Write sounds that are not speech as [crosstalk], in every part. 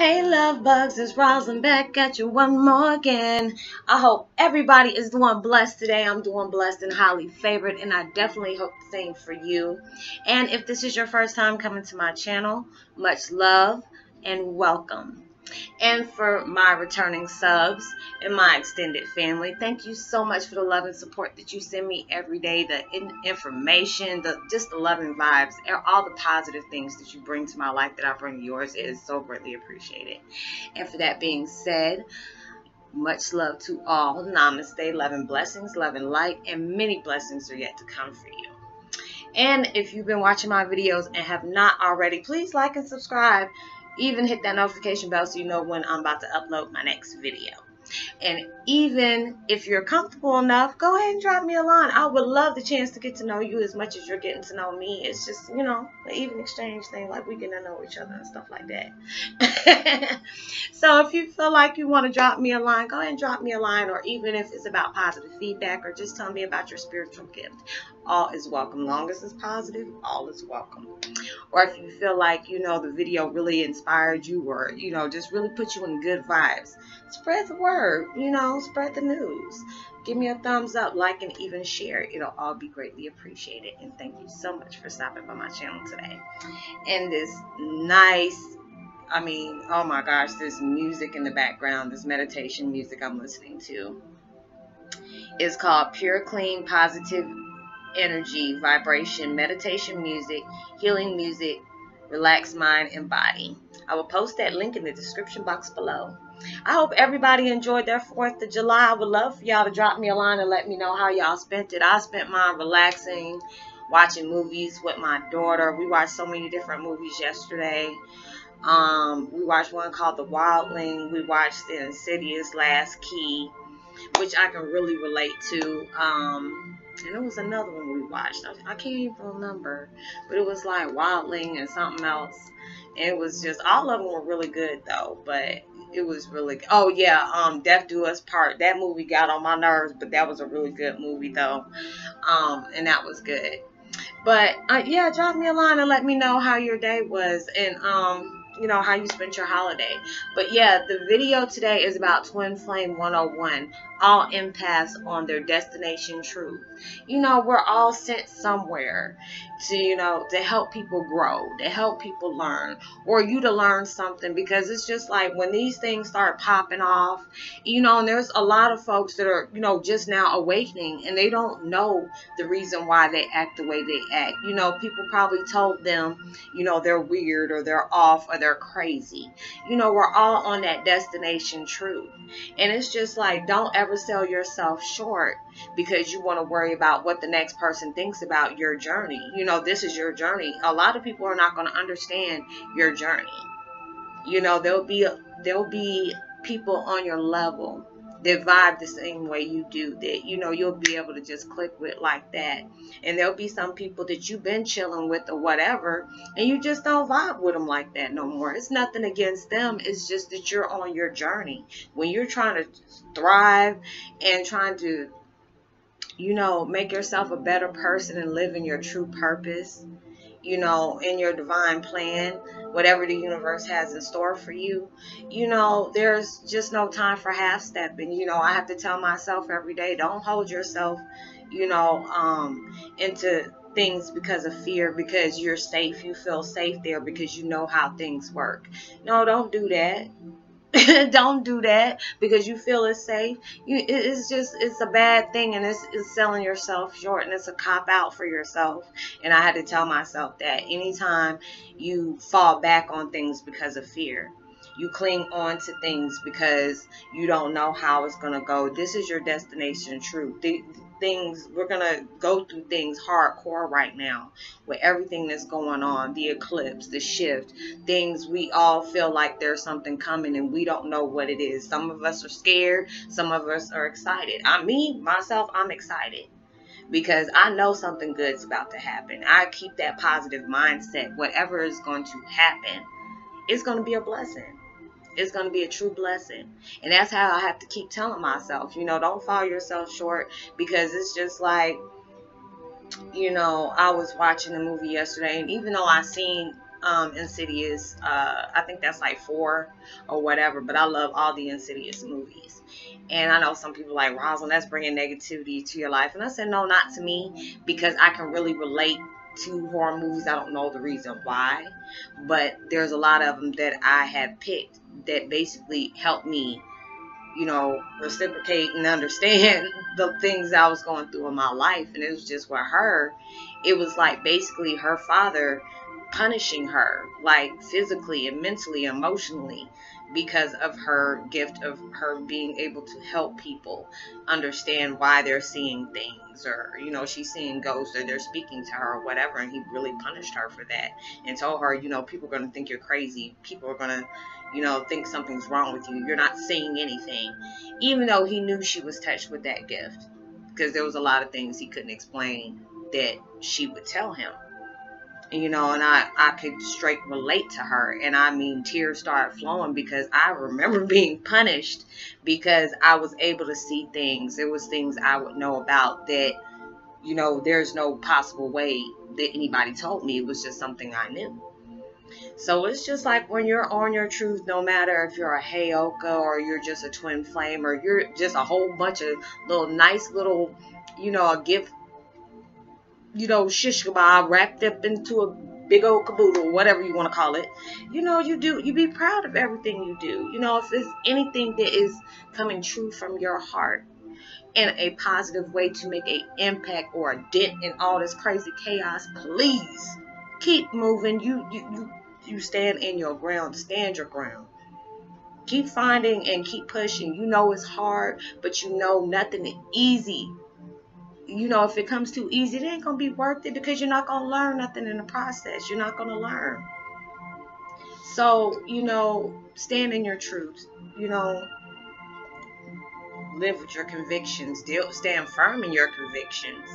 Hey love bugs, it's Roslynn back at you one more again. I hope everybody is doing blessed today. I'm doing blessed and highly favored and I definitely hope the same for you. And if this is your first time coming to my channel, much love and welcome. And for my returning subs and my extended family, thank you so much for the love and support that you send me every day. The in information, the just the loving vibes, all the positive things that you bring to my life that I bring to yours. It is so greatly appreciated. And for that being said, much love to all. Namaste. Love and blessings, love and light, and many blessings are yet to come for you. And if you've been watching my videos and have not already, please like and subscribe even hit that notification bell so you know when I'm about to upload my next video. And even if you're comfortable enough, go ahead and drop me a line. I would love the chance to get to know you as much as you're getting to know me. It's just, you know, an even exchange thing, like we get to know each other and stuff like that. [laughs] so if you feel like you want to drop me a line, go ahead and drop me a line, or even if it's about positive feedback or just tell me about your spiritual gift. All is welcome. Long as it's positive, all is welcome. Or if you feel like, you know, the video really inspired you or, you know, just really put you in good vibes, spread the word, you know, spread the news. Give me a thumbs up, like, and even share. It'll all be greatly appreciated. And thank you so much for stopping by my channel today. And this nice, I mean, oh my gosh, this music in the background, this meditation music I'm listening to is called Pure Clean Positive Energy Vibration Meditation Music, Healing Music, Relax Mind and Body. I will post that link in the description box below. I hope everybody enjoyed their 4th of July. I would love for y'all to drop me a line and let me know how y'all spent it. I spent mine relaxing, watching movies with my daughter. We watched so many different movies yesterday. Um, we watched one called The Wildling. We watched The Insidious Last Key, which I can really relate to. Um, and it was another one we watched. I, I can't even remember, but it was like Wildling and something else. And it was just all of them were really good though, but it was really oh yeah um death do us part. That movie got on my nerves but that was a really good movie though. Um and that was good. But uh, yeah drop me a line and let me know how your day was and um you know how you spent your holiday. But yeah the video today is about twin flame 101 all empaths on their destination truth. You know we're all sent somewhere to you know to help people grow to help people learn or you to learn something because it's just like when these things start popping off you know and there's a lot of folks that are you know just now awakening and they don't know the reason why they act the way they act. You know people probably told them you know they're weird or they're off or they're crazy. You know we're all on that destination truth. And it's just like don't ever sell yourself short because you want to worry about what the next person thinks about your journey. You know, this is your journey. A lot of people are not going to understand your journey. You know, there'll be there'll be people on your level that vibe the same way you do that you know you'll be able to just click with like that. And there'll be some people that you've been chilling with or whatever and you just don't vibe with them like that no more. It's nothing against them. It's just that you're on your journey. When you're trying to thrive and trying to you know, make yourself a better person and live in your true purpose, you know, in your divine plan, whatever the universe has in store for you, you know, there's just no time for half stepping. You know, I have to tell myself every day, don't hold yourself, you know, um, into things because of fear because you're safe you feel safe there because you know how things work no don't do that [laughs] don't do that because you feel it's safe. You, it's just it's a bad thing and it's, it's selling yourself short and it's a cop out for yourself. And I had to tell myself that anytime you fall back on things because of fear, you cling on to things because you don't know how it's going to go. This is your destination truth. The, things we're going to go through things hardcore right now with everything that's going on the eclipse the shift things we all feel like there's something coming and we don't know what it is some of us are scared some of us are excited i me myself i'm excited because I know something good's about to happen. I keep that positive mindset. Whatever is going to happen, it's going to be a blessing it's going to be a true blessing. And that's how I have to keep telling myself, you know, don't fall yourself short because it's just like, you know, I was watching a movie yesterday, and even though I seen um, Insidious. Uh, I think that's like four or whatever, but I love all the Insidious movies. And I know some people like Rosalind, that's bringing negativity to your life. And I said, no, not to me, because I can really relate to horror movies. I don't know the reason why, but there's a lot of them that I have picked that basically helped me, you know, reciprocate and [laughs] understand the things I was going through in my life. And it was just with her, it was like basically her father punishing her, like physically and mentally, emotionally, because of her gift of her being able to help people understand why they're seeing things or you know she's seeing ghosts or they're speaking to her or whatever and he really punished her for that and told her you know people are going to think you're crazy. People are going to you know think something's wrong with you. You're not seeing anything. Even though he knew she was touched with that gift because there was a lot of things he couldn't explain that she would tell him you know, and I, I could straight relate to her. And I mean, tears started flowing because I remember [laughs] being punished because I was able to see things. There was things I would know about that, you know, there's no possible way that anybody told me. It was just something I knew. So it's just like when you're on your truth, no matter if you're a Heyoka or you're just a twin flame or you're just a whole bunch of little nice little, you know, a gift you know, shish kebab wrapped up into a big old caboodle, whatever you want to call it. You know, you do, you be proud of everything you do. You know, if it's anything that is coming true from your heart in a positive way to make an impact or a dent in all this crazy chaos, please keep moving. You, you, you, you stand in your ground, stand your ground. Keep finding and keep pushing. You know it's hard, but you know nothing is easy you know, if it comes too easy, it ain't gonna be worth it because you're not gonna learn nothing in the process. You're not gonna learn. So, you know, stand in your truth. You know, live with your convictions. Deal, stand firm in your convictions.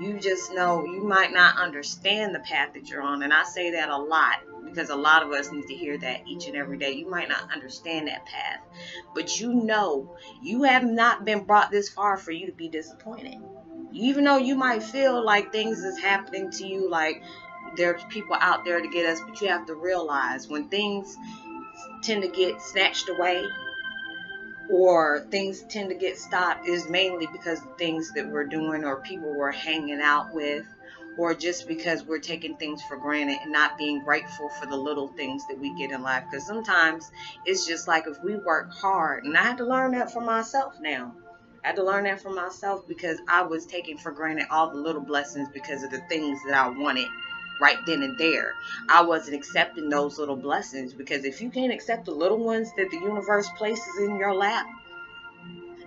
You just know you might not understand the path that you're on, and I say that a lot because a lot of us need to hear that each and every day. You might not understand that path, but you know you have not been brought this far for you to be disappointed even though you might feel like things is happening to you like there's people out there to get us but you have to realize when things tend to get snatched away or things tend to get stopped is mainly because of things that we're doing or people we're hanging out with or just because we're taking things for granted and not being grateful for the little things that we get in life. Because sometimes it's just like if we work hard and i had to learn that for myself now Had to learn that for myself because I was taking for granted all the little blessings because of the things that I wanted right then and there. I wasn't accepting those little blessings because if you can't accept the little ones that the universe places in your lap,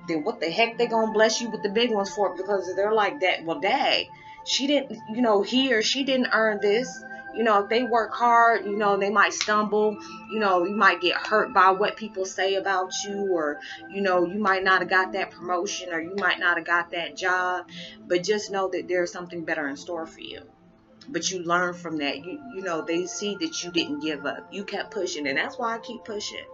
then what the heck they gonna bless you with the big ones for? Because they're like that. Well, dang, she didn't, you know, he or she didn't earn this. You know, if they work hard, you know, they might stumble. You know, you might get hurt by what people say about you, or, you know, you might not have got that promotion, or you might not have got that job. But just know that there's something better in store for you. But you learn from that. You, you know, they see that you didn't give up. You kept pushing, and that's why I keep pushing.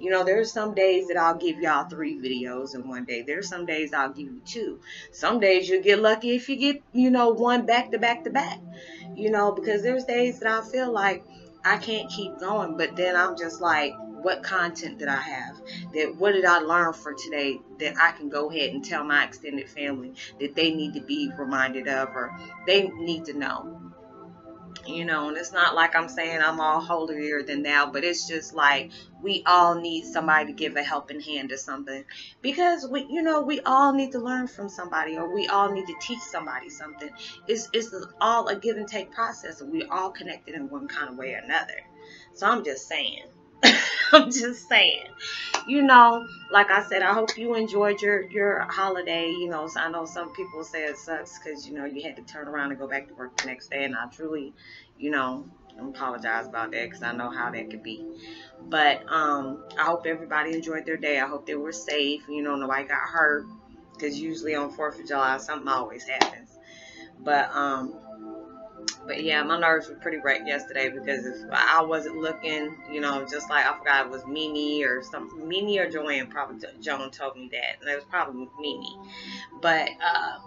You know, there's some days that I'll give y'all three videos in one day. There's some days I'll give you two. Some days you'll get lucky if you get, you know, one back to back to back you know, because there's days that I feel like I can't keep going, but then I'm just like, what content did I have? That what did I learn for today that I can go ahead and tell my extended family that they need to be reminded of or they need to know you know and it's not like i'm saying i'm all holier than thou but it's just like we all need somebody to give a helping hand or something. Because we you know we all need to learn from somebody or we all need to teach somebody something. It's, it's all a give and take process. And we all connected in one kind of way or another. So i'm just saying [laughs] I'm just saying. You know, like I said, I hope you enjoyed your your holiday. You know, I know some people say it sucks because you know you had to turn around and go back to work the next day, and I truly, you know, apologize about that because I know how that could be. But um, I hope everybody enjoyed their day. I hope they were safe. You know, nobody got hurt because usually on Fourth of July something always happens. But um, but yeah, my nerves were pretty wrecked yesterday because if I wasn't looking, you know, just like I forgot it was Mimi or something, Mimi or Joanne, probably Joan told me that, and it was probably Mimi. But uh,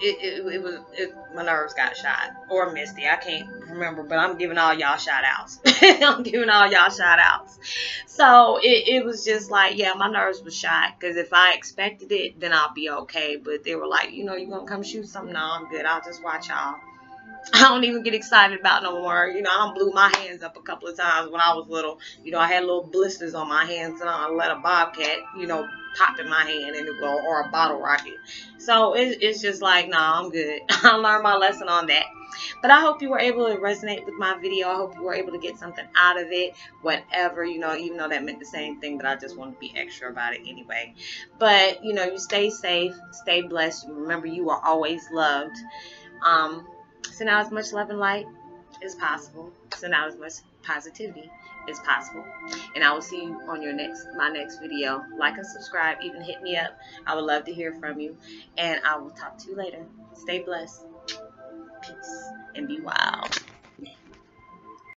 it, it, it was it, my nerves got shot. Or misty i can't remember but i'm giving all y'all shout outs. [laughs] I'm giving all y'all shout outs. So it, it was just like yeah my nerves was shot because if i expected it then i'll be okay. But they were like you know you're gonna come shoot something? No i'm good. I'll just watch y'all. [laughs] I don't even get excited about no more. You know, I blew my hands up a couple of times when I was little. You know, I had little blisters on my hands and I let a bobcat, you know, pop in my hand and it go or a bottle rocket. So it, it's just like, nah, I'm good. [laughs] I learned my lesson on that. But I hope you were able to resonate with my video. I hope you were able to get something out of it, whatever, you know, even though that meant the same thing, but I just want to be extra about it anyway. But, you know, you stay safe, stay blessed. Remember, you are always loved. Um, send out as much love and light as possible. Send out as much positivity as possible. And I will see you on your next my next video. Like and subscribe. Even hit me up. I would love to hear from you. And I will talk to you later. Stay blessed. Peace and be wild.